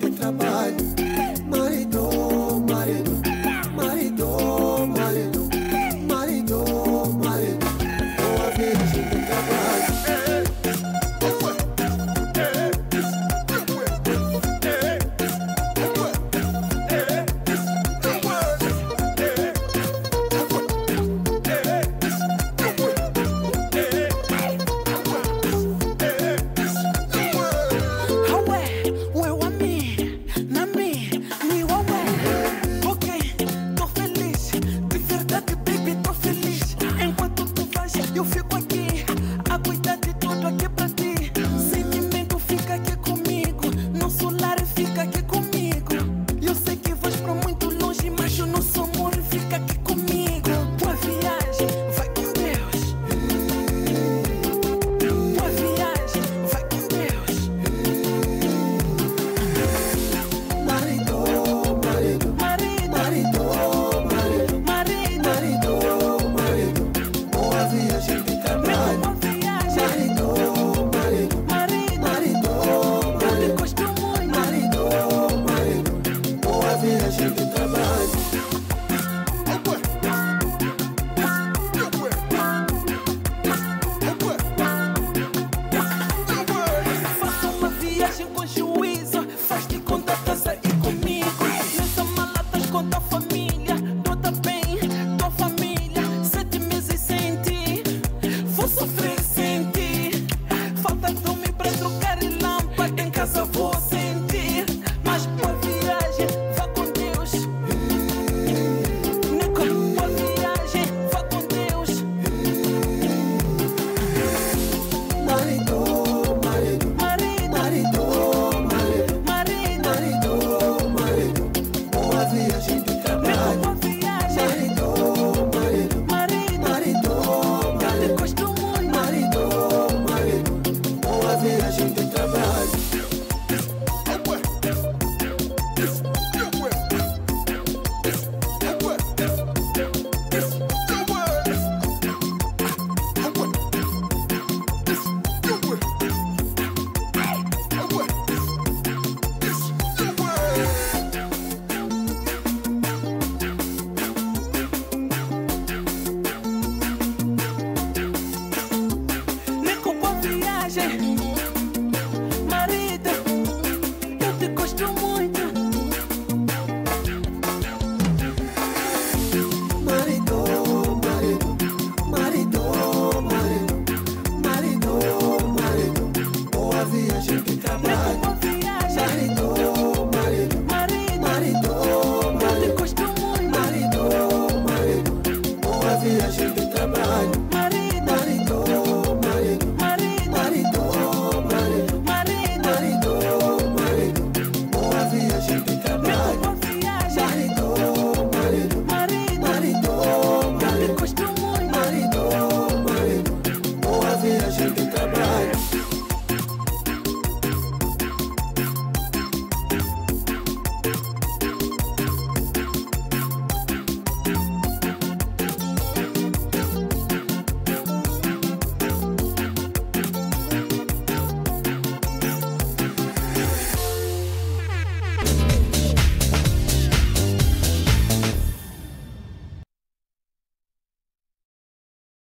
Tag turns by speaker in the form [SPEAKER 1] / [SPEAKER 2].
[SPEAKER 1] viagem de trabalho. 谢谢。